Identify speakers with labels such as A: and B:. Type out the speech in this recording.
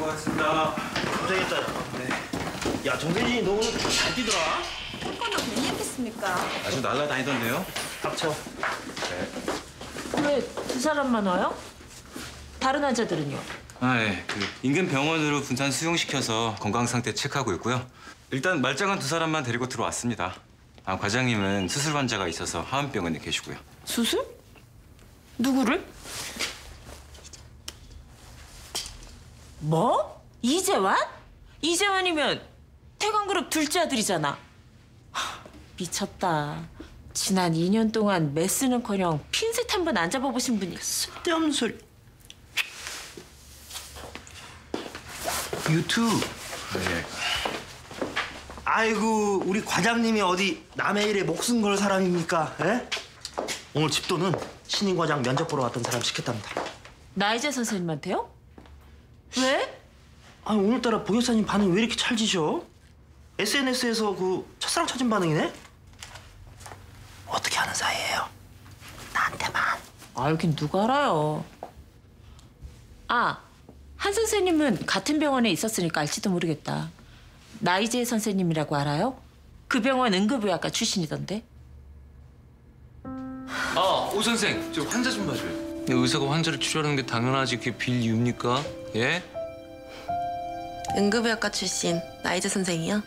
A: 수고하셨습니다.
B: 고생했다. 네. 야 정대진이 너 오늘 잘 뛰더라.
C: 태권도 괜찮겠습니까?
A: 아주 날라다니던데요?
B: 닥쳐.
D: 왜두 사람만 와요? 다른 환자들은요?
A: 아, 예. 그 인근 병원으로 분산 수용시켜서 건강 상태 체크하고 있고요. 일단 말짱한 두 사람만 데리고 들어왔습니다. 아, 과장님은 수술 환자가 있어서 하원병원에 계시고요.
D: 수술? 누구를? 뭐? 이재환? 이재환이면 태광그룹 둘째 아들이잖아. 하, 미쳤다. 지난 2년 동안 메스는커녕 핀셋 한 번 안 잡아보신 분이
B: 쓸데없는 소리. 유튜브.
A: 예.
B: 아이고 우리 과장님이 어디 남의 일에 목숨 걸 사람입니까? 에? 오늘 집도는 신임 과장 면접 보러 왔던 사람 시켰답니다.
D: 나이제 선생님한테요? 왜?
B: 아 오늘따라 보 여사님 반응 왜 이렇게 찰지셔? SNS에서 그 첫사랑 찾은 반응이네? 어떻게 하는 사이예요? 나한테만.
D: 알긴 누가 알아요. 아, 한 선생님은 같은 병원에 있었으니까 알지도 모르겠다. 나이제 선생님이라고 알아요? 그 병원 응급의학과 출신이던데.
E: 아, 오 선생, 저 환자 좀 봐줘요. 의사가 환자를 치료하는 게 당연하지 그게 빌 이유입니까? 예?
F: 응급의학과 출신 나이제 선생이요?